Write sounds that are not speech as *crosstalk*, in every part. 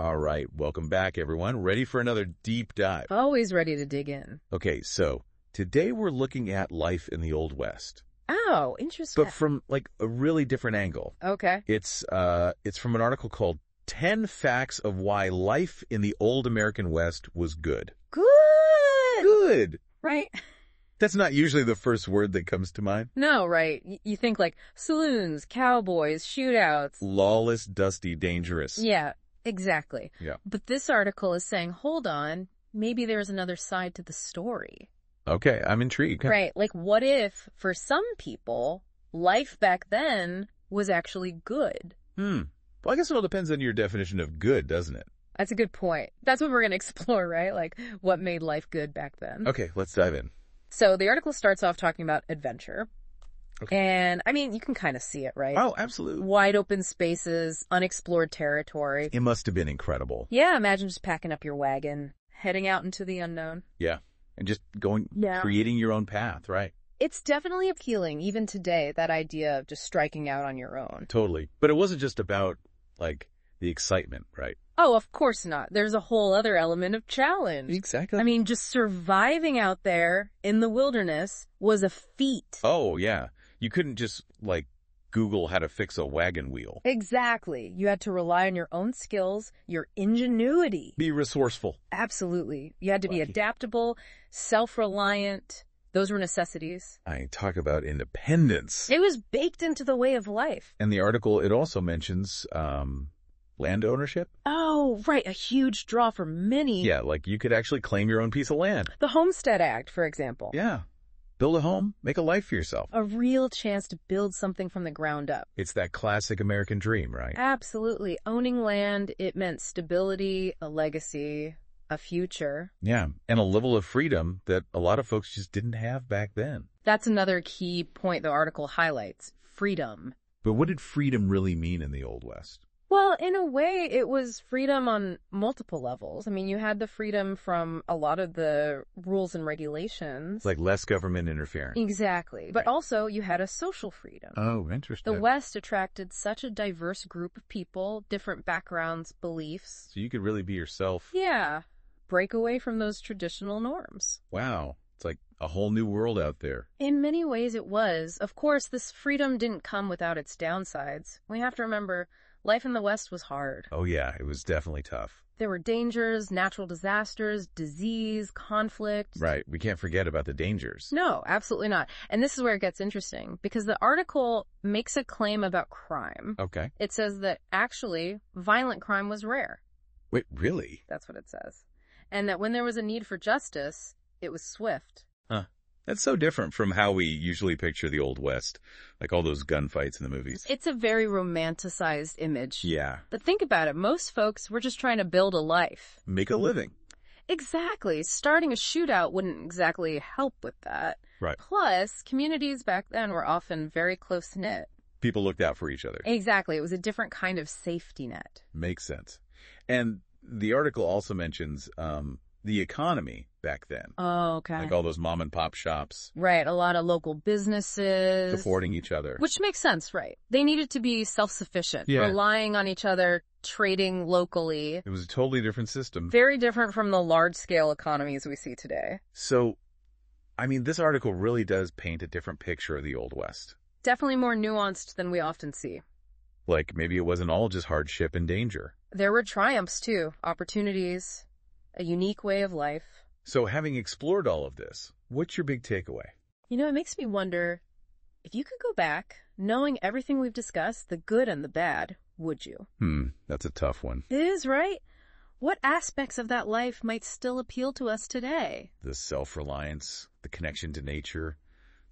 All right, welcome back, everyone. Ready for another deep dive? Always ready to dig in. Okay, so today we're looking at life in the Old West, Oh, interesting. but from like a really different angle. okay. It's uh, it's from an article called 10 Facts of Why Life in the Old American West Was Good. Good. Good! Right? That's not usually the first word that comes to mind. No, right. Y- you think like saloons, cowboys, shootouts. Lawless, dusty, dangerous. Yeah, exactly. Yeah. But this article is saying, hold on, maybe there's another side to the story. Okay, I'm intrigued. Right. Like, what if for some people, life back then was actually good? Hmm. Well, I guess it all depends on your definition of good, doesn't it? That's a good point. That's what we're going *laughs* to explore, right? Like, what made life good back then? Okay, let's dive in. So the article starts off talking about adventure. Okay. And I mean, you can kind of see it, right? Oh, absolutely. Wide open spaces, unexplored territory. It must have been incredible. Yeah, imagine just packing up your wagon, heading out into the unknown. Yeah. And just going, Yeah. creating your own path, right? It's definitely appealing, even today, that idea of just striking out on your own. Totally. But it wasn't just about, like, the excitement, right? Oh, of course not. There's a whole other element of challenge. Exactly. I mean, just surviving out there in the wilderness was a feat. oh, yeah. You couldn't just, like, Google how to fix a wagon wheel. Exactly. You had to rely on your own skills, your ingenuity. Be resourceful. Absolutely. You had to be adaptable, self-reliant. Those were necessities. I talk about independence. It was baked into the way of life. And the article, it also mentions, um, land ownership. Oh, right. A huge draw for many. Yeah, like you could actually claim your own piece of land. The Homestead Act, for example. Yeah. Build a home, make a life for yourself. A real chance to build something from the ground up. It's that classic American dream, right? Absolutely. Owning land, it meant stability, a legacy, a future. Yeah. And a level of freedom that a lot of folks just didn't have back then. That's another key point the article highlights. Freedom. But what did freedom really mean in the Old West? Well, in a way, it was freedom on multiple levels. I mean, you had the freedom from a lot of the rules and regulations. Like less government interference. exactly. But also, you had a social freedom. Oh, interesting. The West attracted such a diverse group of people, different backgrounds, beliefs. So you could really be yourself. Yeah. Break away from those traditional norms. Wow. It's like a whole new world out there. In many ways, it was. Of course, this freedom didn't come without its downsides. We have to remember, life in the West was hard. Oh, yeah. It was definitely tough. There were dangers, natural disasters, disease, conflict. Right. We can't forget about the dangers. No, absolutely not. And this is where it gets interesting because the article makes a claim about crime. Okay. It says that actually violent crime was rare. Wait, really? That's what it says. And that when there was a need for justice, it was swift. That's so different from how we usually picture the Old West, like all those gunfights in the movies. It's a very romanticized image. Yeah. But think about it. Most folks were just trying to build a life. Make a living. Exactly. Starting a shootout wouldn't exactly help with that. Right. Plus, communities back then were often very close knit. People looked out for each other. Exactly. It was a different kind of safety net. Makes sense. And the article also mentions um, the economy back then, Oh, okay. like all those mom and pop shops right. A lot of local businesses. supporting each other. Which makes sense, right? They needed to be self-sufficient, Yeah. relying on each other, trading locally. It was a totally different system. Very different from the large-scale economies we see today. So, I mean, this article really does paint a different picture of the Old West. Definitely more nuanced than we often see. Like maybe it wasn't all just hardship and danger. There were triumphs too, opportunities, a unique way of life. So, having explored all of this, what's your big takeaway? You know, it makes me wonder if you could go back, knowing everything we've discussed, the good and the bad, would you? Hmm, that's a tough one. It is, right? What aspects of that life might still appeal to us today? The self reliance, the connection to nature,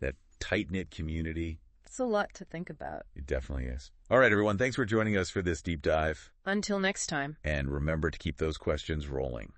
that tight knit community. It's a lot to think about. It definitely is. All right, everyone. Thanks for joining us for this deep dive. Until next time. And remember to keep those questions rolling.